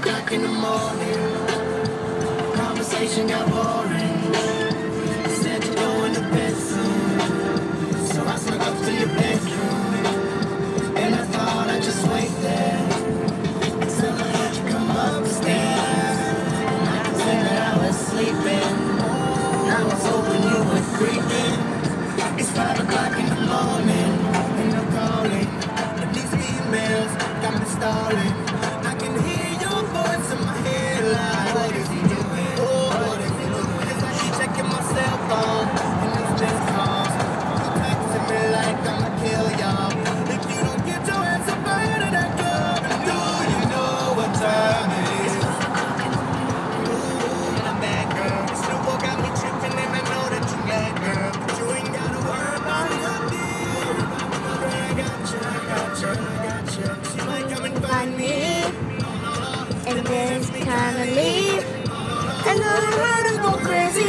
o'clock in the morning. Conversation got boring. Said you're going to bed soon. So I snuck up to your bedroom. And I thought I'd just wait there. Till I heard you come upstairs. And I could say that I was sleeping. And I was hoping you were creeping. It's five o'clock in the morning. And I'm calling. But these emails got me stalling. Then kinda leave. And the world go crazy.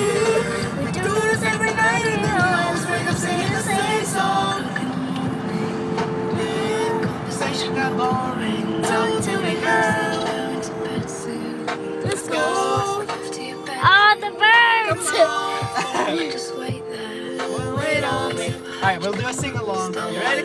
We do this every night and we always wake up singing the same song. Conversation got boring. Talk to me, girl. Let's go. Ah, the birds. Wait on me. All right, we'll do a sing along. You ready?